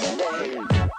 Música